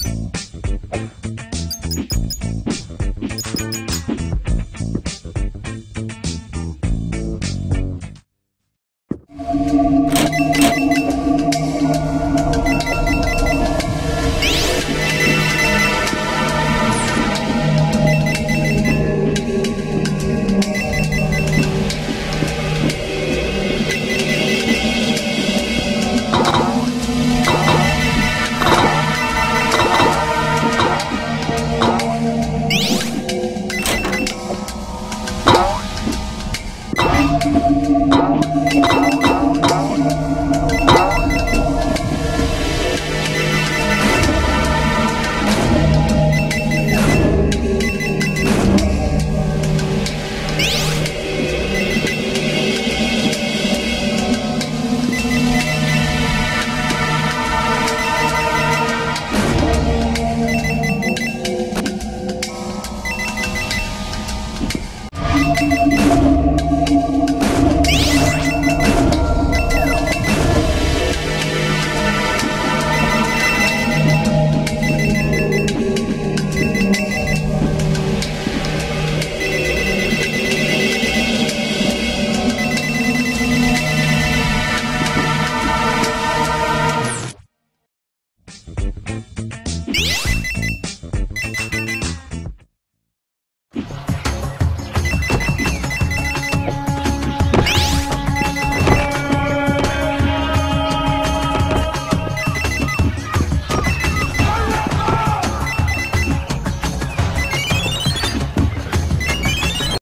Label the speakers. Speaker 1: Thank you. Thank you. you